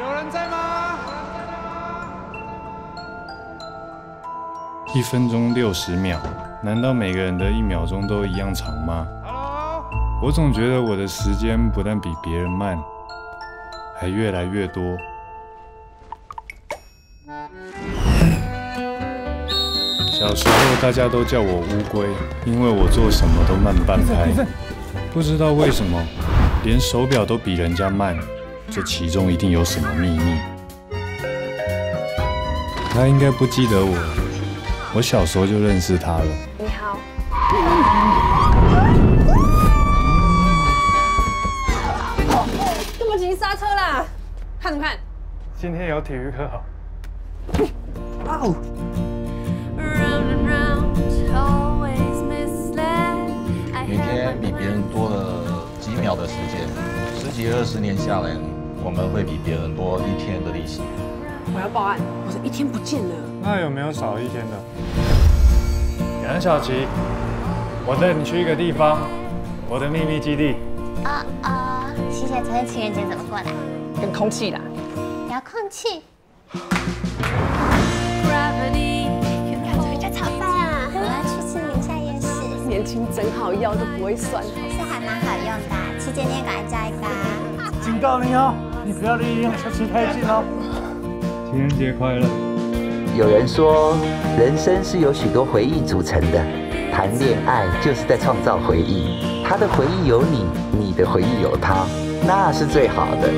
有人在吗？一分钟六十秒，难道每个人的一秒钟都一样长吗？Hello，我总觉得我的时间不但比别人慢，还越来越多。小时候大家都叫我乌龟，因为我做什么都慢半拍。不知道为什么，连手表都比人家慢，这其中一定有什么秘密。他应该不记得我，我小时候就认识他了。你好，干嘛急刹车啦？看什么看？今天有体育课哦。每天比别人多了几秒的时间，十几二十年下来，我们会比别人多一天的利息。我要报案，我的一天不见了。那有没有少一天的？杨小琪，我带你去一个地方，我的秘密基地。啊啊！谢谢，昨天情人节怎么过来？跟空气啦。遥控器，年轻真好，药都不会酸。是还蛮好用的。七姐，你也赶快加一个啊！警告你哦，你不要离杨小吃太近哦。情人节快乐！有人说，人生是由许多回忆组成的，谈恋爱就是在创造回忆。他的回忆有你，你的回忆有他，那是最好的。